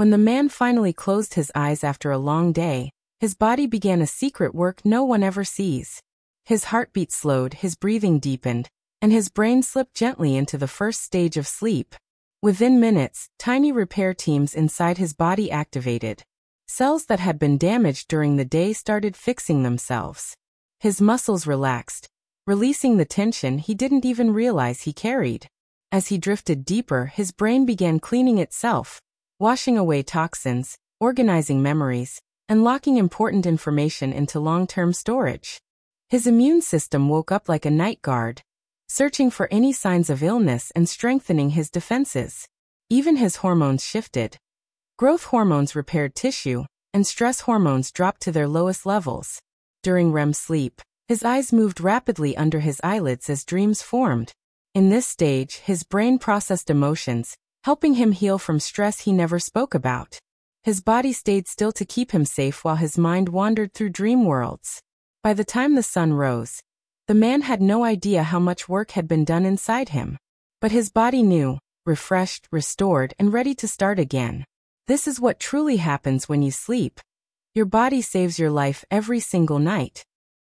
When the man finally closed his eyes after a long day, his body began a secret work no one ever sees. His heartbeat slowed, his breathing deepened, and his brain slipped gently into the first stage of sleep. Within minutes, tiny repair teams inside his body activated. Cells that had been damaged during the day started fixing themselves. His muscles relaxed, releasing the tension he didn't even realize he carried. As he drifted deeper, his brain began cleaning itself, washing away toxins, organizing memories, and locking important information into long-term storage. His immune system woke up like a night guard, searching for any signs of illness and strengthening his defenses. Even his hormones shifted. Growth hormones repaired tissue, and stress hormones dropped to their lowest levels. During REM sleep, his eyes moved rapidly under his eyelids as dreams formed. In this stage, his brain processed emotions, helping him heal from stress he never spoke about. His body stayed still to keep him safe while his mind wandered through dream worlds. By the time the sun rose, the man had no idea how much work had been done inside him. But his body knew, refreshed, restored, and ready to start again. This is what truly happens when you sleep. Your body saves your life every single night.